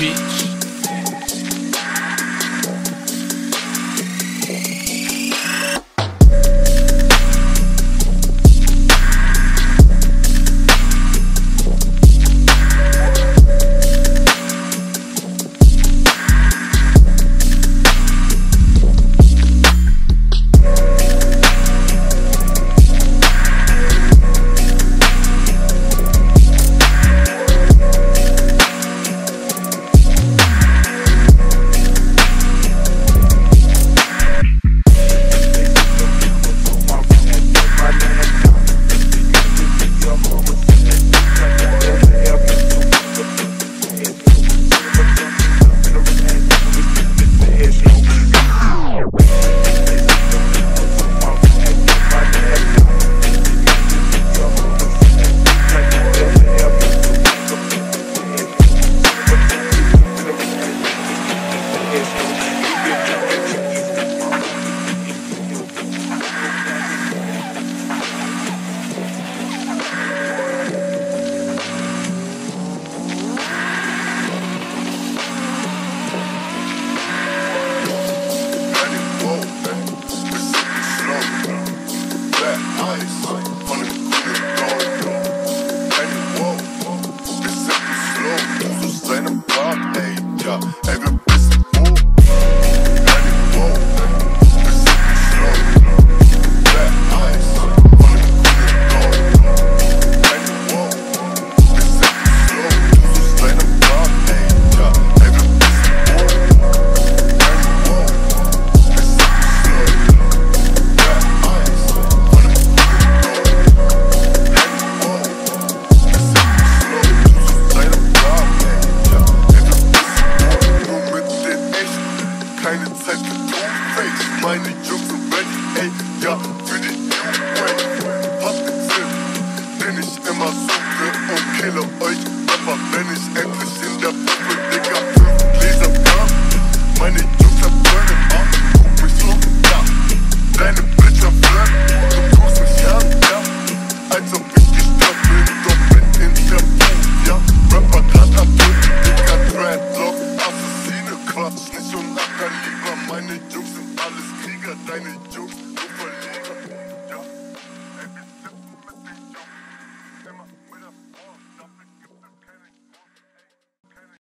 bitch. meine Jungs und Welt, ey, ja, für die Welt. Habt den Sinn, den ich immer suche und kille euch einfach, wenn ich Deine Jugend.